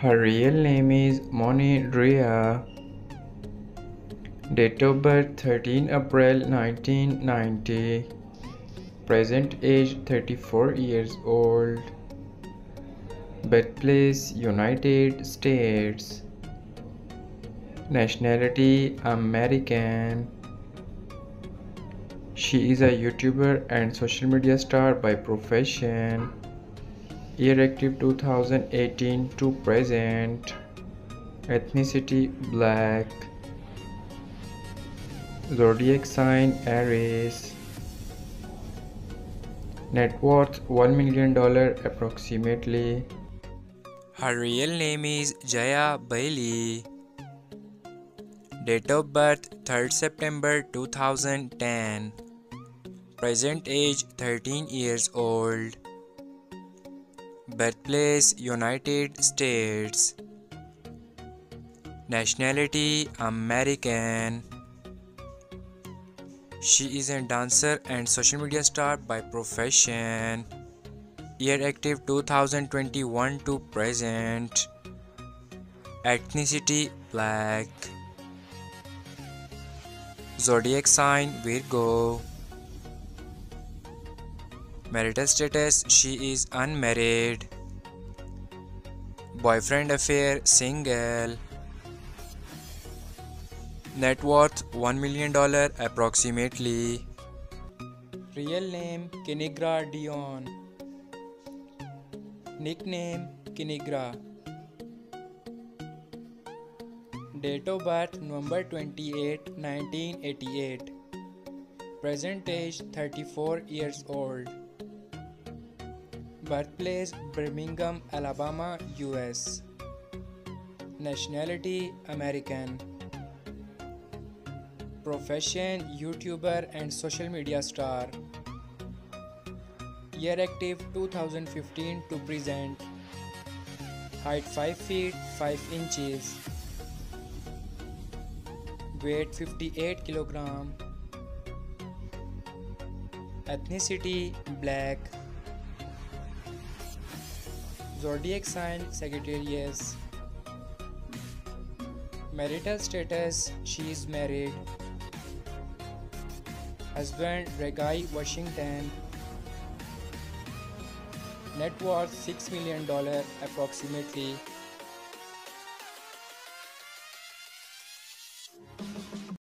Her real name is Monnie Drea. Date of birth 13 April 1990. Present age 34 years old. Birthplace United States. Nationality American. She is a YouTuber and social media star by profession. Year active 2018 to present. Ethnicity black. Zodiac sign Aries. Net worth $1 million approximately. Her real name is Jayah Bailey. Date of birth 3rd September 2010. Present age 13 years old. Birthplace United States. Nationality American. She is a dancer and social media star by profession. Year active 2021 to present. Ethnicity black. Zodiac sign Virgo. Marital status She is unmarried. Boyfriend affair Single. Net worth $1 million approximately. Real name Kinigra Deon. Nickname Kinigra. Date of birth November 28, 1988. Present age 34 years old. Birthplace Birmingham, Alabama, US. Nationality American. Profession YouTuber and social media star. Year active 2015 to present. Height 5 feet 5 inches. Weight 58 kilogram. Ethnicity black. Zodiac sign Sagittarius. Marital status She is married. Husband Regai Washington. Net worth $6 million approximately.